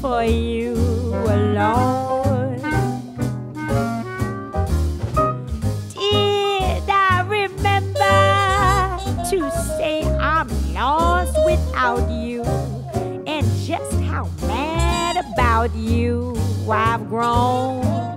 for you alone. Did I remember to say I'm lost without you? And just how mad about you I've grown.